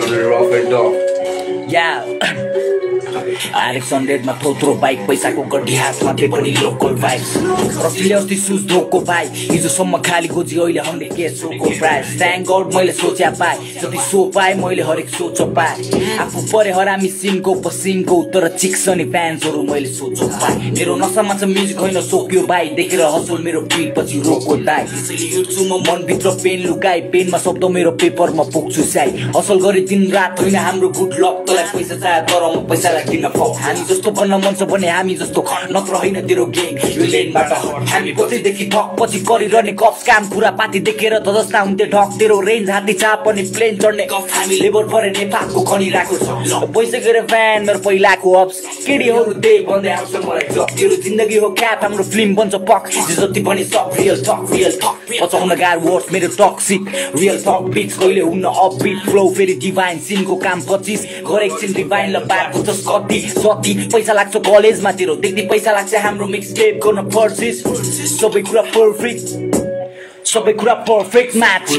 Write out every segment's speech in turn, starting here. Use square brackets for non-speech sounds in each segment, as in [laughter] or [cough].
gonna be and. Yeah. [coughs] [coughs] [coughs] RX हन्ड्रेडमा थोत्रो bike पैसाको गड्डी हातमा त्यो पनि लोकल बाइक रफीले अस्ति सुज धोको भाइ हिजोसम्म खाली गोजी अहिले हन्ड्रेड के सोको प्राइस थ्याङ्क गड मैले सोच्या पाएँ जति सो पाएँ मैले हरेक सोच पाएँ आफू परे हरामी सिनको पसिनको तर चिक्स अनि फ्यान्सहरू मैले सोच पाएँ मेरो नसामा छ म्युजिक होइन सोक्यो भाइ देखेर हसल मेरो पिट पछि रोको दाइ हिँड्छु म मनभित्र पेन लुकाइ पेनमा शब्द मेरो पेपरमा पोख्छु साइ असल गरी दिन रात होइन हाम्रो गुड लक तँलाई पैसा चाहे तर म पैसालाई दिन पाउ हामी जस्तो बन्न मन छ भने हामी जस्तो नत्र होइन तेरो गेङ यो लेनबाट हामी बचेदेखि ठक पछि गरिरहने कप्स काम कुरा पाती देखेर त जस्ता हुन्थे ठक। तेरो रेन्ज हात्ती चाप अनि प्लेन चढ्ने कफ हामी लेबर परे नेपालको खनिरहेको छ भइसकेर फ्यान मेरो पहिलाको अप्स केडीहरू त्यही भन्दै आउँछ मलाई तेरो जिन्दगी हो क्याप हाम्रो फिल्म बन्छ पक। जति पनि सब रियल टक रियल टक बचाउन गाह्रो वर्ड्स मेरो टक्सिक रियल टक बिट्स कहिले हुन्न अप बिट फ्लो फेरि डिभाइन सिनको काम पच्चिस। घर एकछिन डिभाइन ल बाटो जस पैसा लाग्छ कलेजमा तेरो त्यति पैसा लाग्छ हाम्रो मिक्स टेप गर्न पर्सिस। सबै कुरा पर्फेक्ट सबै कुरा पर्फेक्ट म्याच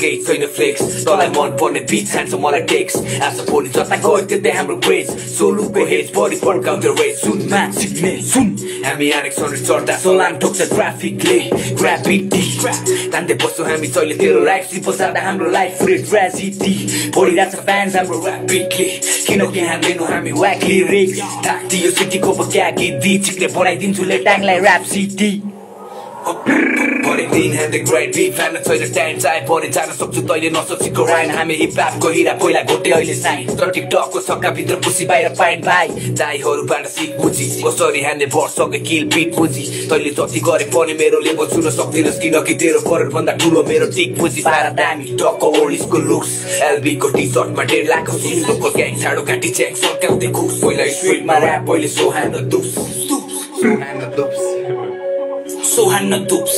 केही छैन फ्लेक्स तँलाई मन पर्ने बिच खान्छ मलाई टेक्स आज भोलि जता गयो त्यतै हाम्रो क्रेज सोलुको हेज बढी पड्काउँदो रेज सुन म्याच सिक्ने सुन हामी आरेक सर चढ्दा सलाम ठोक्छ ट्राफिकले ग्राभिटी तान्दै बस्छौँ हामी जहिले तेरो लाइफ सिपो जाँदा हाम्रो लाइफ पुरै ट्रेजिडी बढिरहेको छ फ्यान्स हाम्रो ऱ्यापिडले किनकि हाल्दैनौँ हामी व्याकली रिक्स यो सिटीको पक्याकी दी चिक्ले बनाइदिन्छु लेटाङलाई ऱ्याप सिटी हरेक दिन हेर्दै ग्राइड बी फ्यान छैन टाइम चाहे परे जान सक्छु तैँले नसोचेको राइन हामी हिपहपको हिरा पहिला घोटे अहिले साइन तर टिकटकको सक्काभित्र खुसी बाहिर पाइट भाइ दाईहरूबाट सिक बुझी कसरी हान्ने वर्षकै किल पिट बुझी तैँले जति गरे पनि मेरो लेभल छुन सक्दिनस् किनकि तेरो करोड भन्दा ठुलो मेरो टिक बुझी पारा दामी टक्क ओल्ड लुक्स एलबीको टी सर्टमा डेढ लाखको सुनको ग्याङ छाडो काटी च्याङ सर्काउँदै खुस पहिला स्ट्रिटमा ऱ्याप पहिले सोहान दुप्स सोहान दुप्स सोहान दुप्स